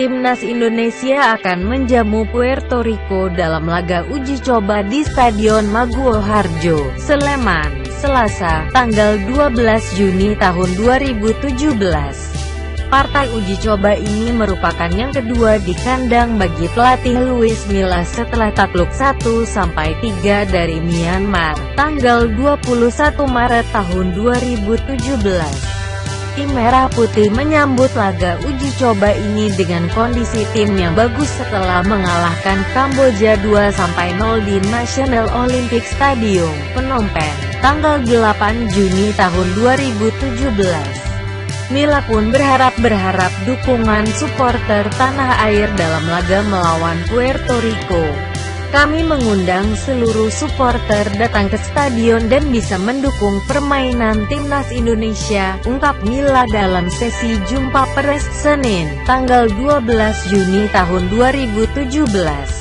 Timnas Indonesia akan menjamu Puerto Rico dalam laga uji coba di Stadion Maguwo Harjo, Sleman, Selasa, tanggal 12 Juni tahun 2017. Partai uji coba ini merupakan yang kedua di kandang bagi pelatih Luis Milla setelah takluk 1-3 dari Myanmar, tanggal 21 Maret tahun 2017. Tim Merah Putih menyambut laga uji coba ini dengan kondisi tim yang bagus setelah mengalahkan Kamboja 2-0 di National Olympic Stadium, Phnom Penh, tanggal 8 Juni tahun 2017. Mila pun berharap-berharap dukungan supporter tanah air dalam laga melawan Puerto Rico. Kami mengundang seluruh supporter datang ke stadion dan bisa mendukung permainan timnas Indonesia, ungkap Mila dalam sesi jumpa pers Senin, tanggal 12 Juni tahun 2017.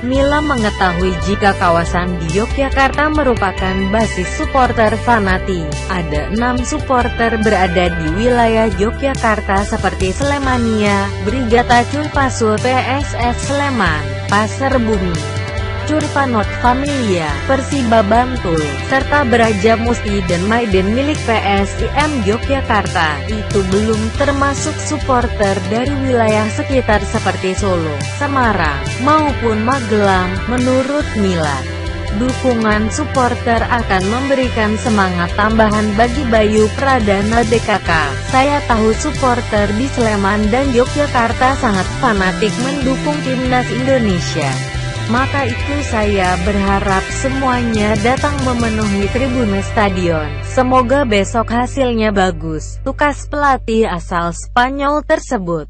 Mila mengetahui jika kawasan di Yogyakarta merupakan basis supporter Fanati. Ada enam supporter berada di wilayah Yogyakarta seperti Slemania, Brigata Culpasul PSS Sleman, Pasar Bumi, Curpanot Familia, Persiba Bantul, serta Beraja Musti dan Maiden milik PSIM Yogyakarta. Itu belum termasuk supporter dari wilayah sekitar seperti Solo, Semarang, maupun Magelang, menurut Mila. Dukungan supporter akan memberikan semangat tambahan bagi Bayu Pradana DKK. Saya tahu supporter di Sleman dan Yogyakarta sangat fanatik mendukung timnas Indonesia. Maka itu saya berharap semuanya datang memenuhi tribun stadion. Semoga besok hasilnya bagus, tukas pelatih asal Spanyol tersebut.